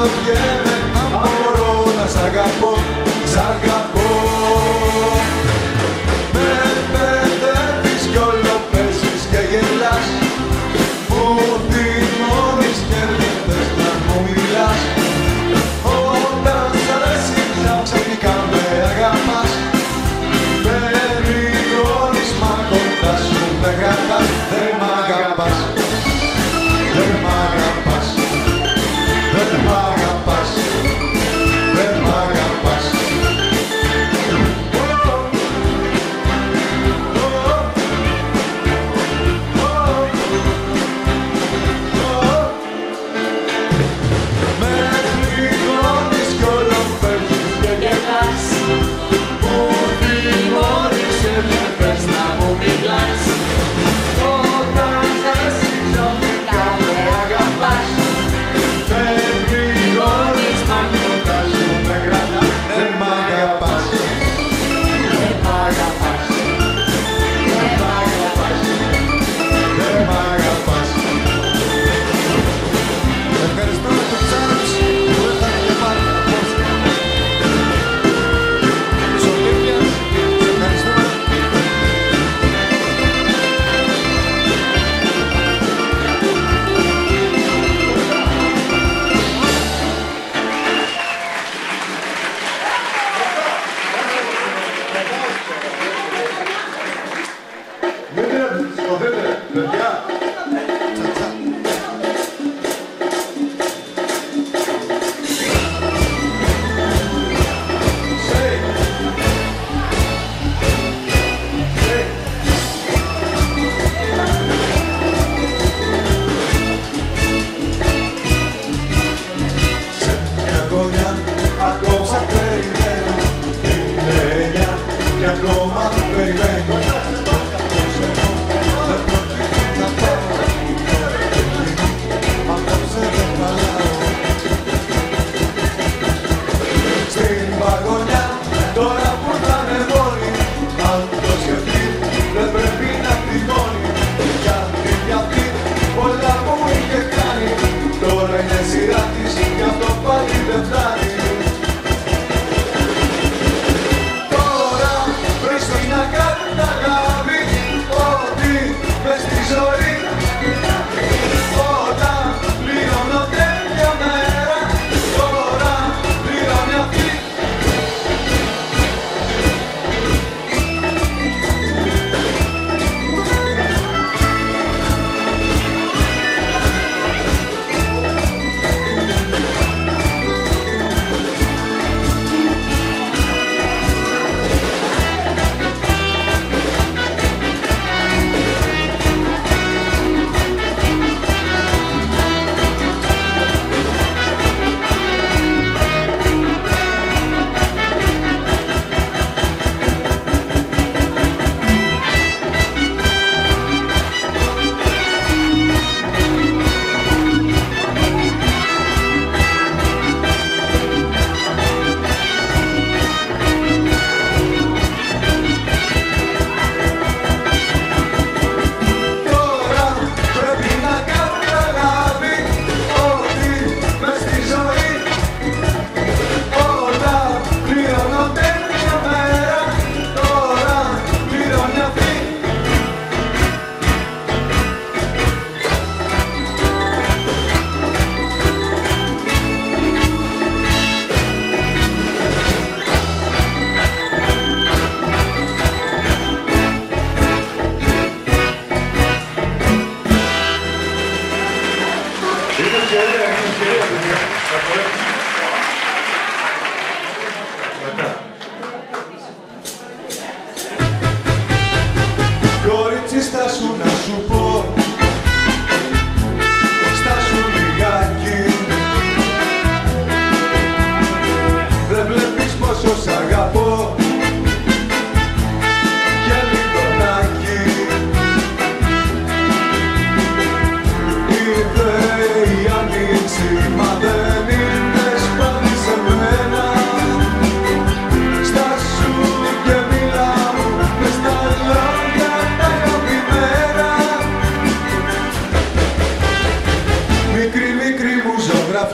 αναρωτιέμαι αν μπορώ να σ' αγαπώ, σ' αγαπώ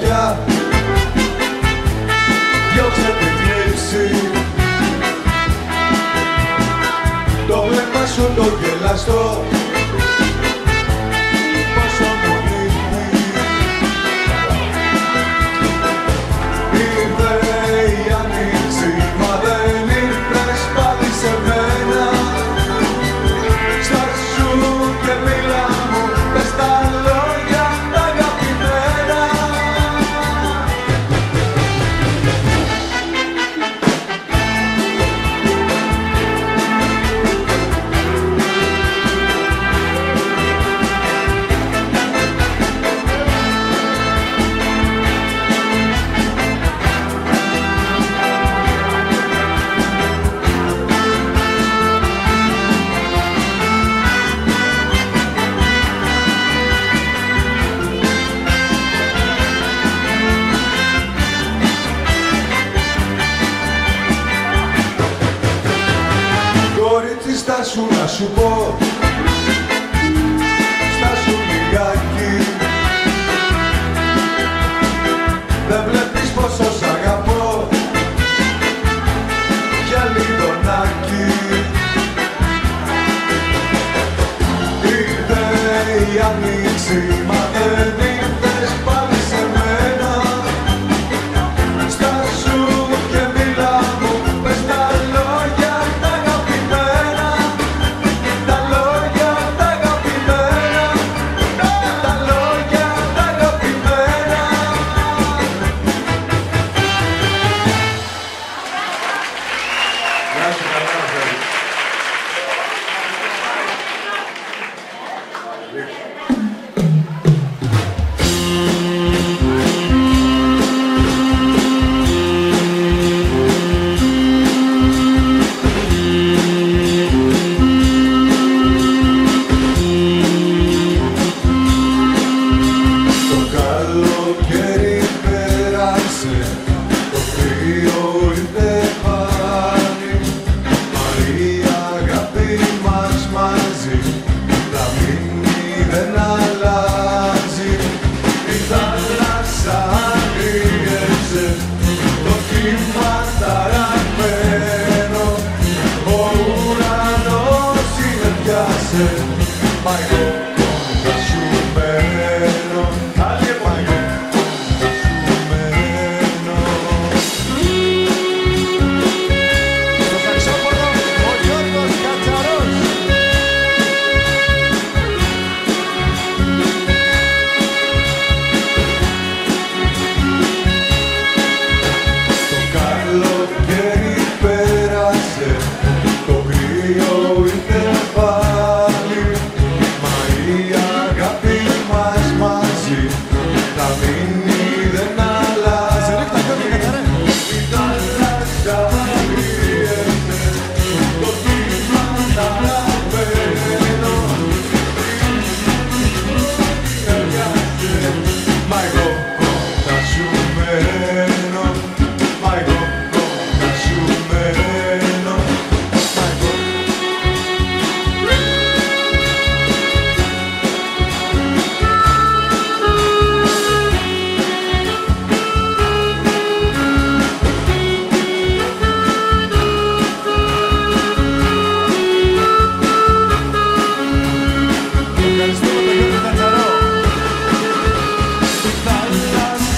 καραβιά διώξε την κλίση το βλέμμα σου το γελαστό. σου πω.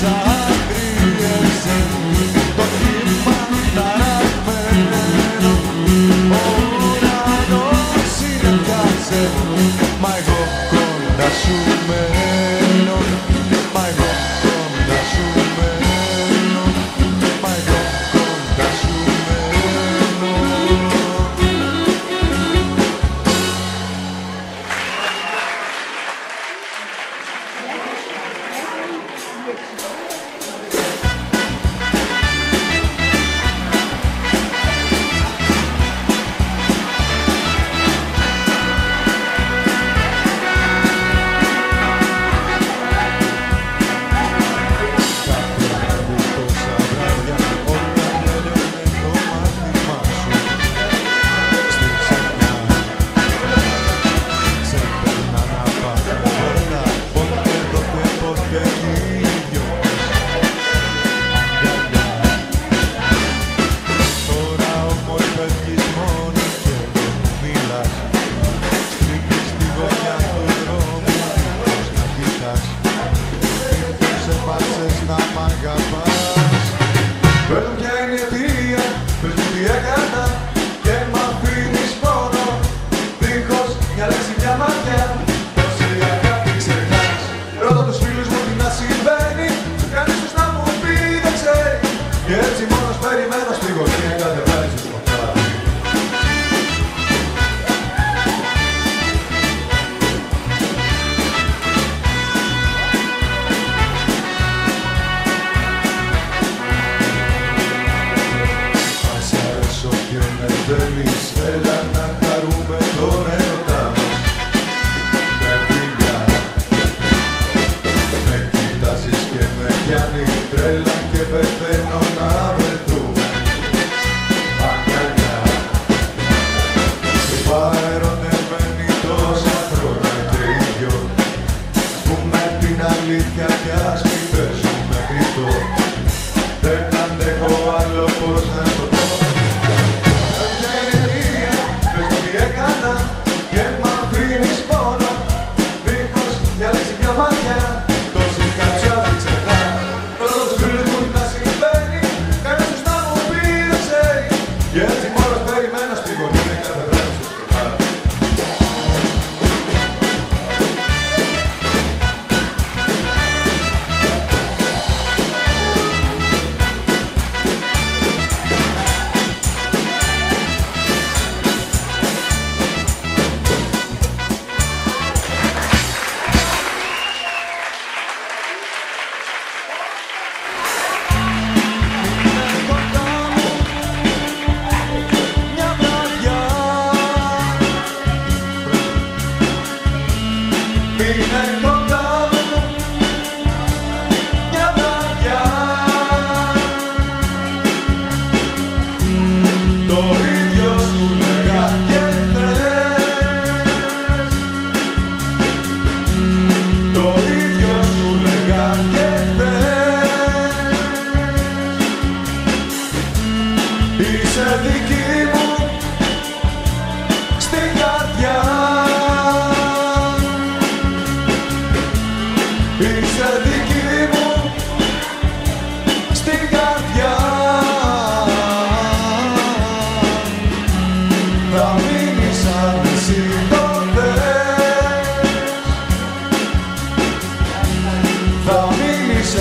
side.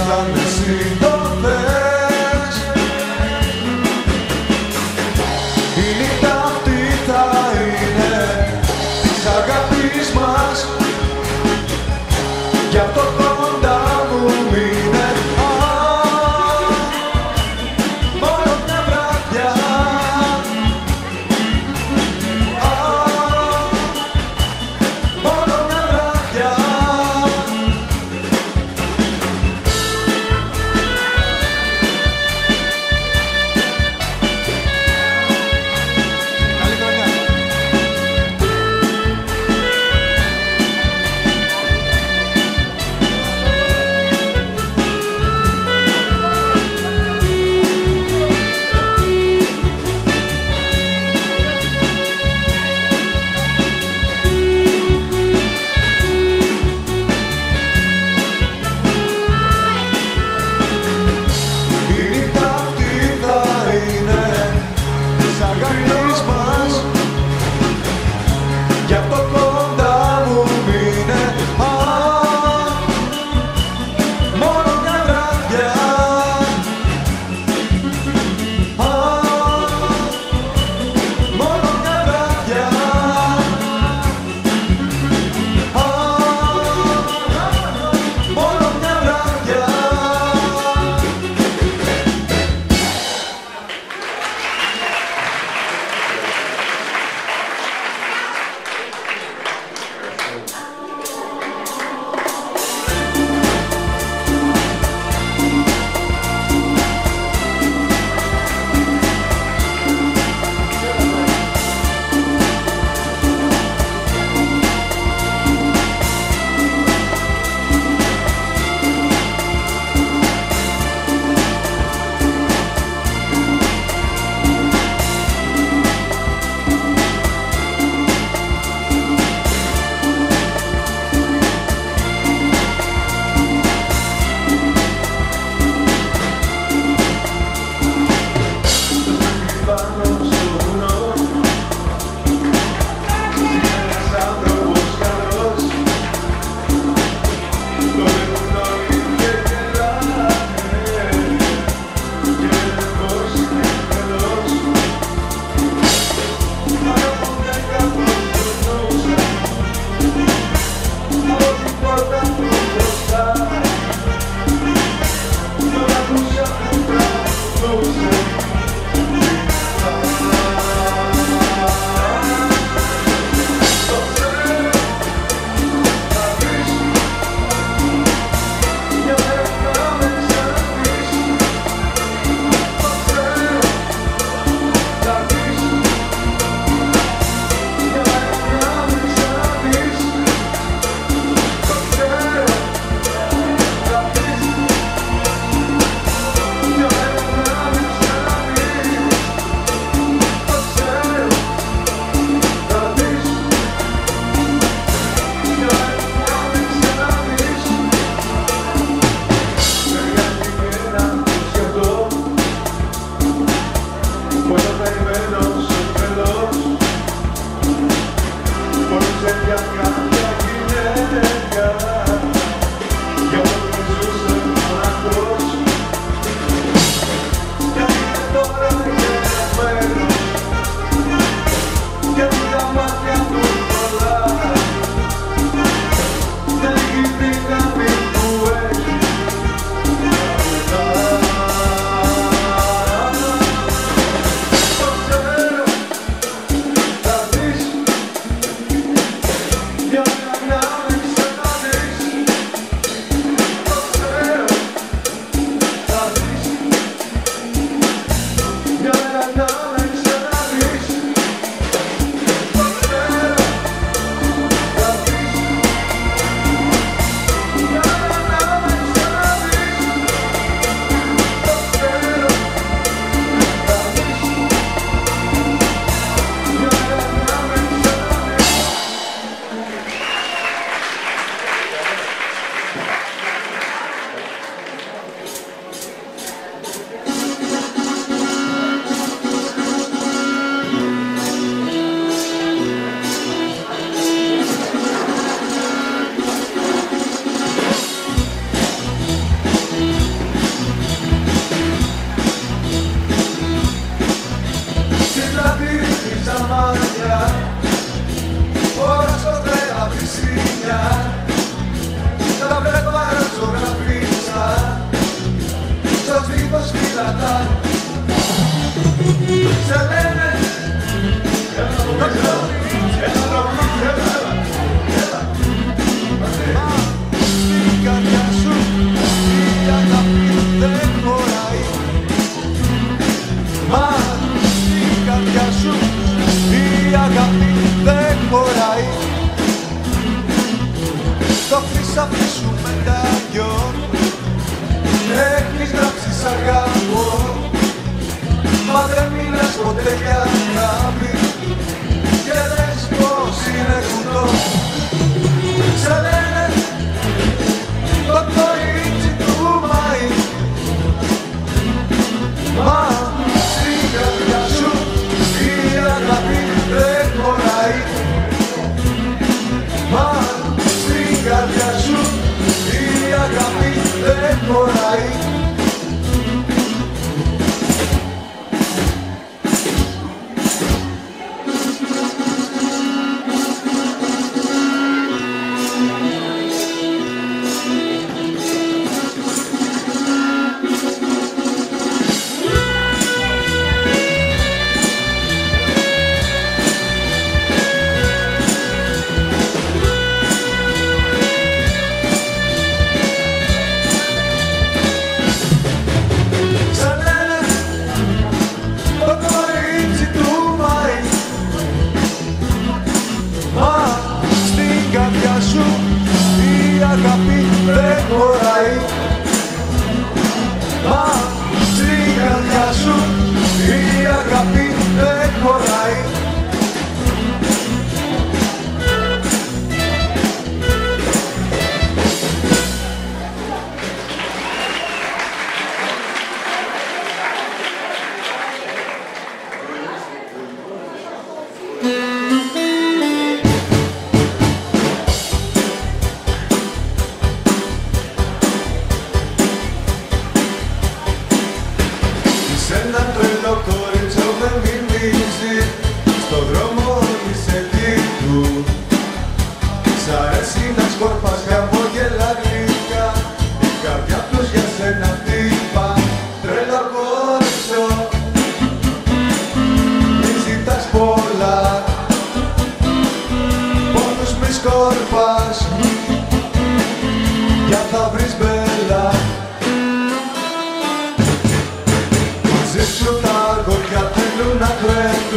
Μείνεις αν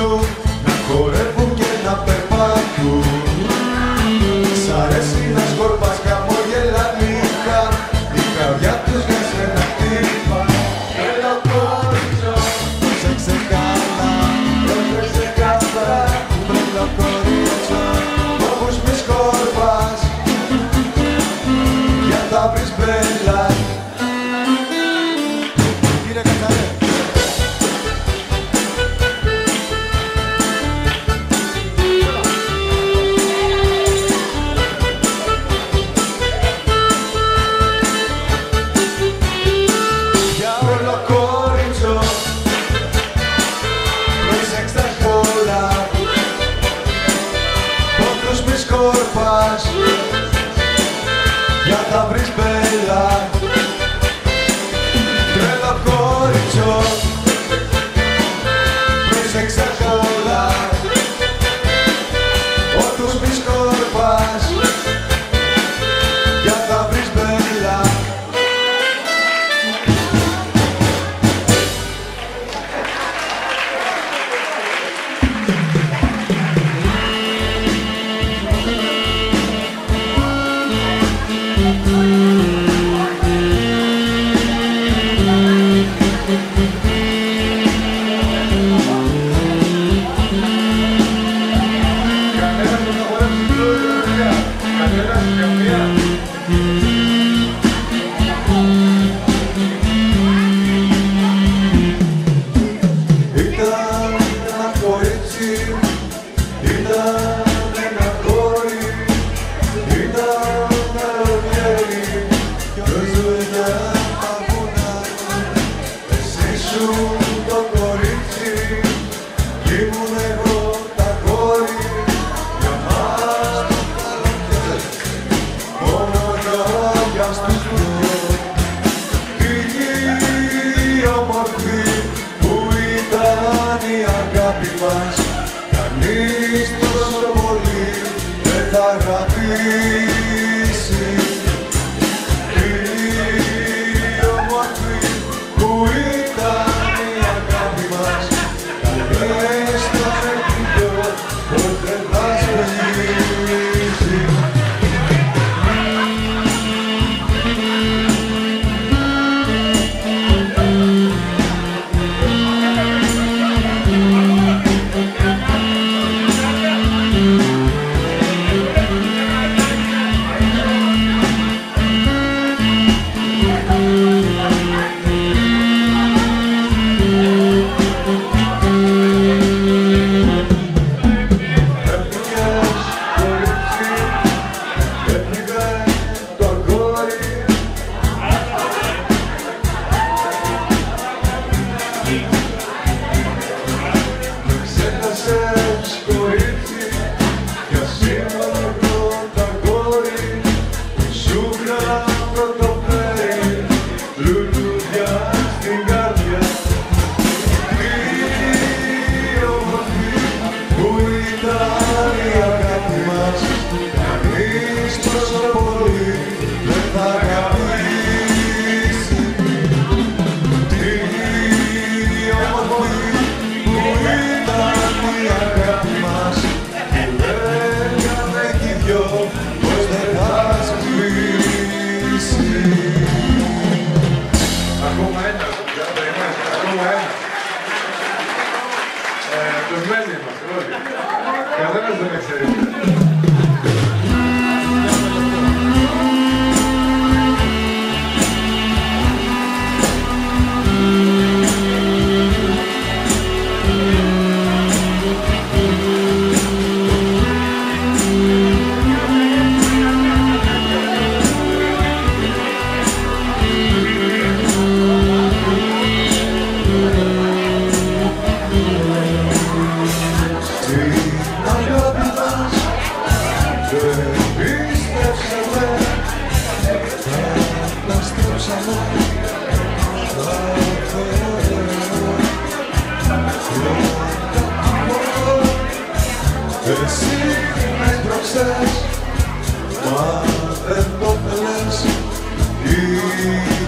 you.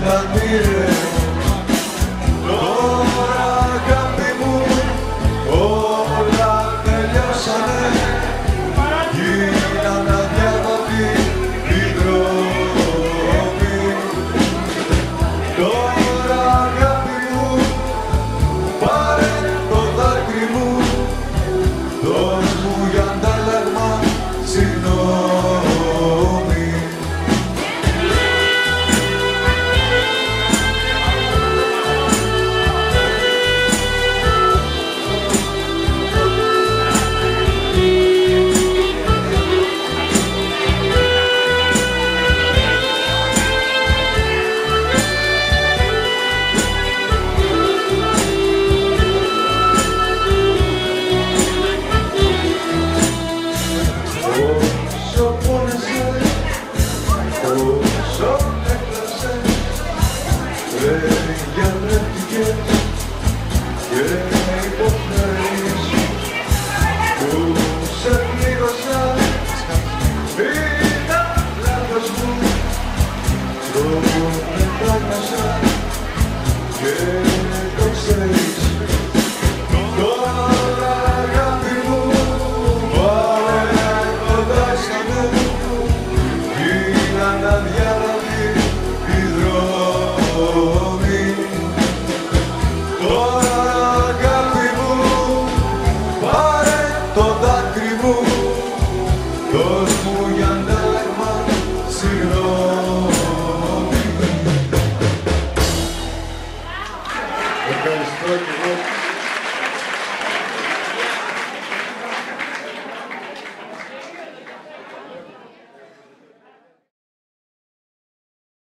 bandeira